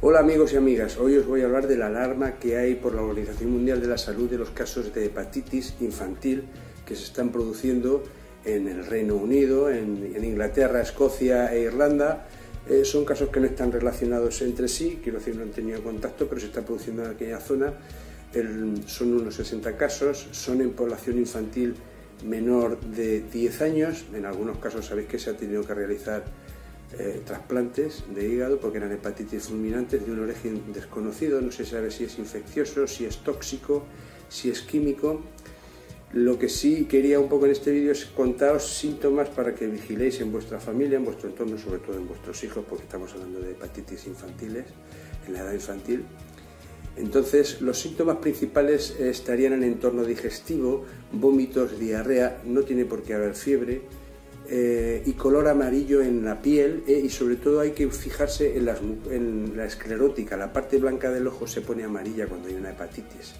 Hola amigos y amigas, hoy os voy a hablar de la alarma que hay por la Organización Mundial de la Salud de los casos de hepatitis infantil que se están produciendo en el Reino Unido, en, Inglaterra, Escocia e Irlanda. Eh, son casos que no están relacionados entre sí, quiero decir, no han tenido contacto, pero se está produciendo en aquella zona. son unos 60 casos, son en población infantil menor de 10 años. En algunos casos sabéis que se ha tenido que realizar eh, trasplantes de hígado porque eran hepatitis fulminantes de un origen desconocido, no se sabe si es infeccioso, si es tóxico, si es químico. Lo que sí quería un poco en este vídeo es contaros síntomas para que vigiléis en vuestra familia, en vuestro entorno, sobre todo en vuestros hijos, porque estamos hablando de hepatitis infantiles, en la edad infantil. Entonces, los síntomas principales estarían en el entorno digestivo, vómitos, diarrea, no tiene por qué haber fiebre, eh, y color amarillo en la piel eh, y sobre todo hay que fijarse en, la esclerótica, la parte blanca del ojo se pone amarilla cuando hay una hepatitis.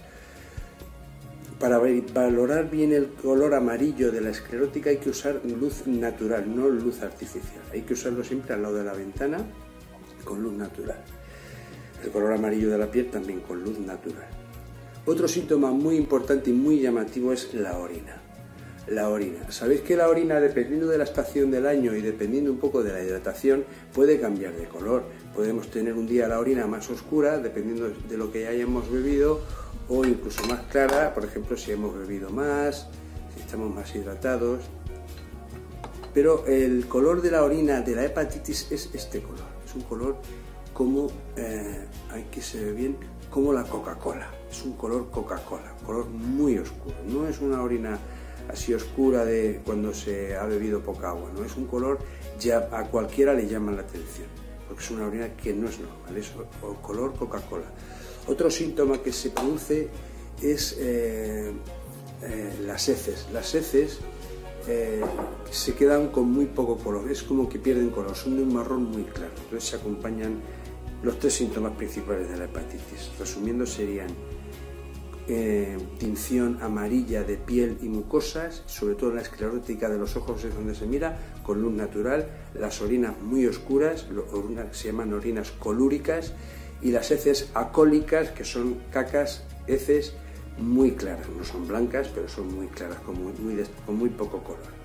Para valorar bien el color amarillo de la esclerótica hay que usar luz natural, no luz artificial. Hay que usarlo siempre al lado de la ventana con luz natural. El color amarillo de la piel también con luz natural. Otro síntoma muy importante y muy llamativo es la orina la orina. Sabéis que la orina, dependiendo de la estación del año y dependiendo un poco de la hidratación, puede cambiar de color. Podemos tener un día la orina más oscura, dependiendo de lo que hayamos bebido, o incluso más clara, por ejemplo, si hemos bebido más, si estamos más hidratados. Pero el color de la orina de la hepatitis es este color. Es un color como, eh, hay que se ve bien, como la Coca-Cola. Es un color Coca-Cola, color muy oscuro. No es una orina así oscura de cuando se ha bebido poca agua. ¿no? Es un color ya a cualquiera le llama la atención, porque es una orina que no es normal, es color Coca-Cola. Otro síntoma que se produce es eh, eh, las heces. Las heces eh, se quedan con muy poco color, es como que pierden color, son de un marrón muy claro. Entonces se acompañan los tres síntomas principales de la hepatitis. Resumiendo serían eh, tinción amarilla de piel y mucosas, sobre todo en la esclerótica de los ojos es donde se mira, con luz natural, las orinas muy oscuras, se llaman orinas colúricas, y las heces acólicas, que son cacas, heces muy claras, no son blancas, pero son muy claras, con muy, con muy poco color.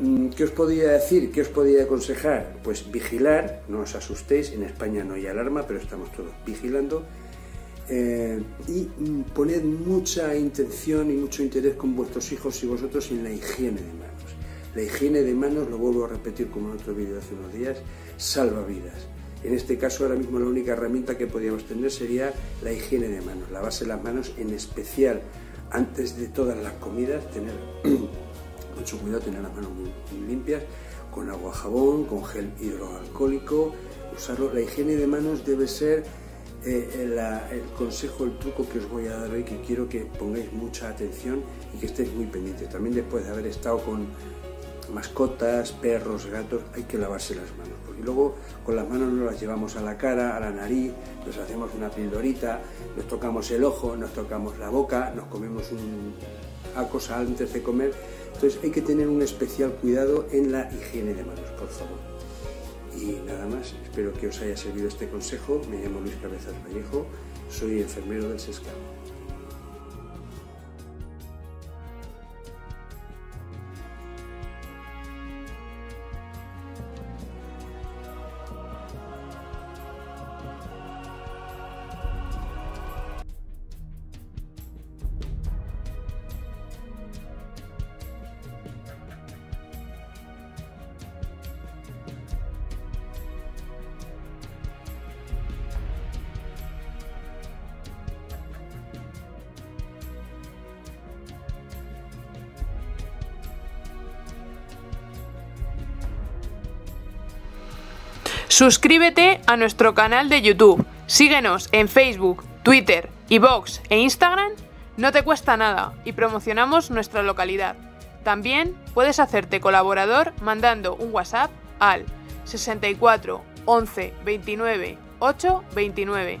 Mm, ¿Qué os podía decir? ¿Qué os podía aconsejar? Pues vigilar, no os asustéis, en España no hay alarma, pero estamos todos vigilando eh, y poned mucha intención y mucho interés con vuestros hijos y vosotros en la higiene de manos. La higiene de manos, lo vuelvo a repetir como en otro vídeo hace unos días, salva vidas. En este caso, ahora mismo la única herramienta que podríamos tener sería la higiene de manos, lavarse las manos en especial antes de todas las comidas, tener mucho cuidado, tener las manos muy, limpias, con agua, jabón, con gel hidroalcohólico, usarlo. La higiene de manos debe ser eh, el, consejo, el truco que os voy a dar hoy, que quiero que pongáis mucha atención y que estéis muy pendientes. También después de haber estado con mascotas, perros, gatos, hay que lavarse las manos. Porque luego con las manos nos las llevamos a la cara, a la nariz, nos hacemos una pildorita, nos tocamos el ojo, nos tocamos la boca, nos comemos una cosa antes de comer. Entonces hay que tener un especial cuidado en la higiene de manos, por favor. Y nada más, espero que os haya servido este consejo. Me llamo Luis Cabezas Vallejo, soy enfermero del SESCAM. Suscríbete a nuestro canal de YouTube, síguenos en Facebook, Twitter, Vox e Instagram. No te cuesta nada y promocionamos nuestra localidad. También puedes hacerte colaborador mandando un WhatsApp al 64 11 29 8 29.